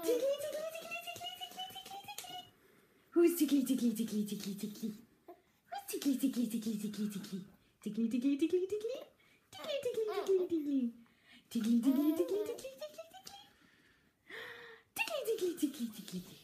Tickly, tickly, tickly, tickly, tickly, tickly, tickly. Who's tickly, tickly, tickly, tickly, tickly? Who's tickly, tickly, tickly, tickly, tickly? Tickly, tickly, tickly, tickly. Tickly, tickly, tickly, tickly. Tickly, tickly, tickly, tickly, tickly, tickly. Tickly, tickly, tickly, tickly, tickly.